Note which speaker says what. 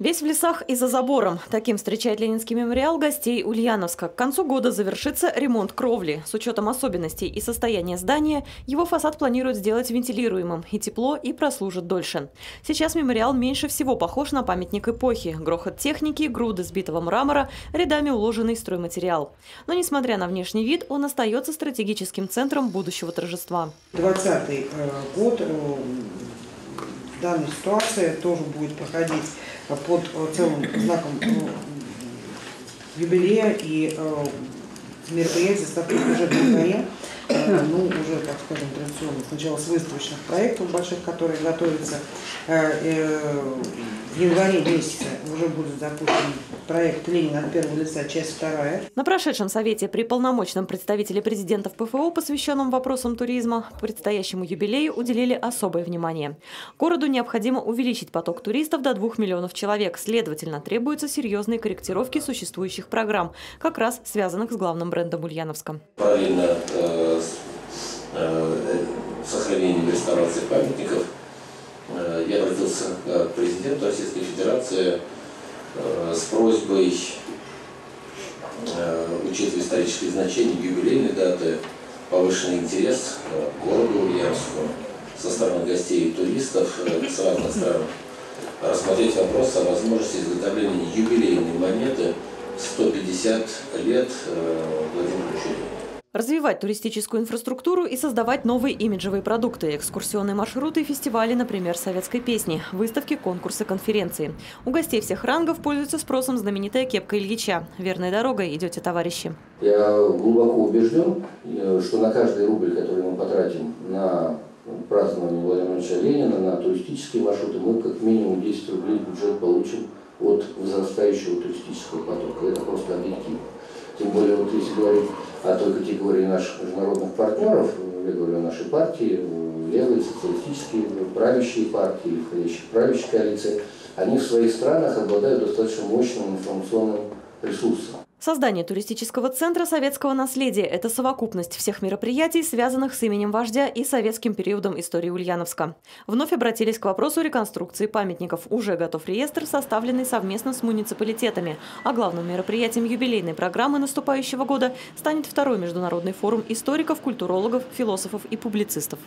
Speaker 1: Весь в лесах и за забором. Таким встречает Ленинский мемориал гостей Ульяновска. К концу года завершится ремонт кровли. С учетом особенностей и состояния здания, его фасад планируют сделать вентилируемым. И тепло, и прослужит дольше. Сейчас мемориал меньше всего похож на памятник эпохи. Грохот техники, груды сбитого мрамора, рядами уложенный стройматериал. Но несмотря на внешний вид, он остается стратегическим центром будущего торжества.
Speaker 2: 20 э, год э, данная ситуация тоже будет проходить под целым знаком юбилея и мероприятие уже в январе. Ну, уже, так скажем, традиционно. Сначала с выставочных проектов больших, которые готовятся в январе месяце уже будет запущен проект «Ленин от первого лица. Часть вторая».
Speaker 1: На прошедшем совете при полномочном представителе президента в ПФО, посвященном вопросам туризма, предстоящему юбилею уделили особое внимание. Городу необходимо увеличить поток туристов до 2 миллионов человек. Следовательно, требуются серьезные корректировки существующих программ, как раз связанных с главным брендом Ульяновска.
Speaker 3: Параллельно э, э, сохранением реставрации памятников – Э, я обратился к президенту Российской Федерации э, с просьбой, э, учитывая исторические значения, юбилейной даты, повышенный интерес к городу Ульяновску со стороны гостей и туристов с разных стран, рассмотреть вопрос о возможности изготовления юбилейной монеты 150 лет
Speaker 1: Развивать туристическую инфраструктуру и создавать новые имиджевые продукты, экскурсионные маршруты фестивали, например, советской песни, выставки, конкурсы, конференции. У гостей всех рангов пользуется спросом знаменитая кепка Ильича. Верной дорогой идете, товарищи.
Speaker 4: Я глубоко убежден, э, что на каждый рубль, который мы потратим на празднование Владимира Ильича Ленина, на туристические маршруты, мы как минимум 10 рублей бюджет получим от возрастающего туристического потока. Это просто объективно. Тем более, вот если говорить о той категории наших международных партнеров, я говорю о нашей партии, левые, социалистические, правящие партии, входящие в правящие коалиции, они в своих странах обладают достаточно мощным информационным ресурсом.
Speaker 1: Создание туристического центра советского наследия – это совокупность всех мероприятий, связанных с именем вождя и советским периодом истории Ульяновска. Вновь обратились к вопросу реконструкции памятников. Уже готов реестр, составленный совместно с муниципалитетами. А главным мероприятием юбилейной программы наступающего года станет второй международный форум историков, культурологов, философов и публицистов.